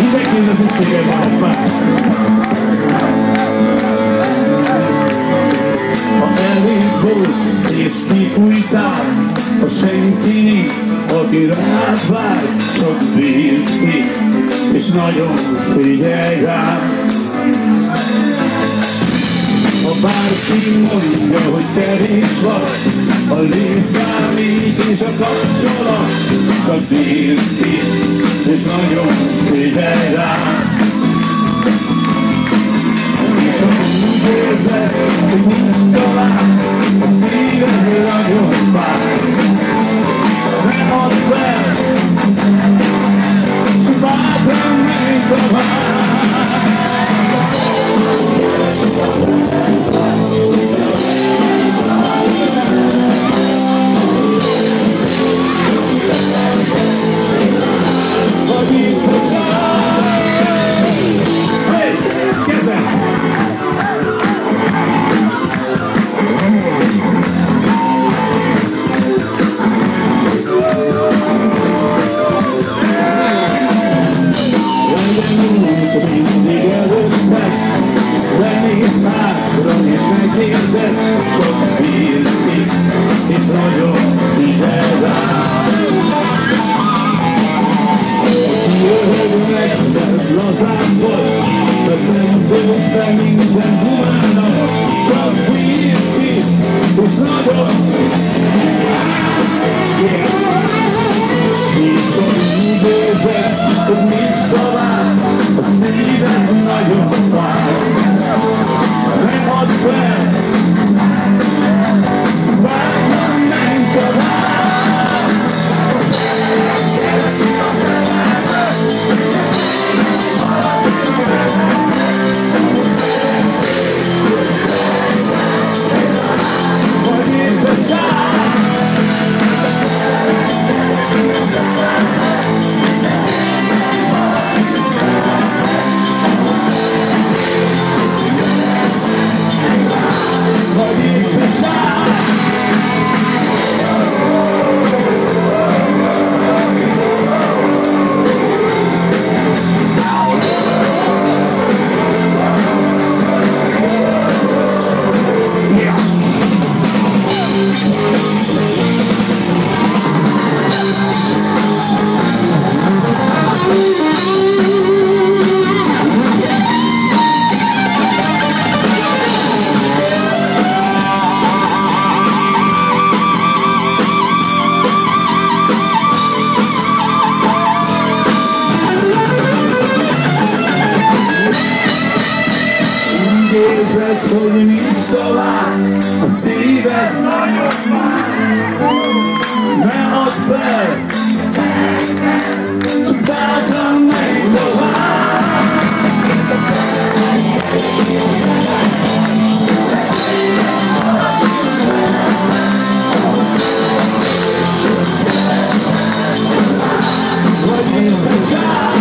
Mindenki az ügységet hoppá! Ha elég volt és kifújtál A senkinek, aki rád vár Csak bírti és nagyon figyelj rám bárki mondja, hogy kevés vagy, a létszámít és a kapcsolat, csak bír ki, és nagyon figyelj rá. És ha úgy érzed, hogy nincs tovább, a szíved nagyon hátra és megkérdez, csak bírd ki, és nagyon rám. Jöjjön meg, de lazán vagy, mert nem dőlsz fel minden humának, csak bírd ki, és nagyon hogy nincs tovább, a szíved nagyon Ne add fel, csak bátran menj tovább. Vagy a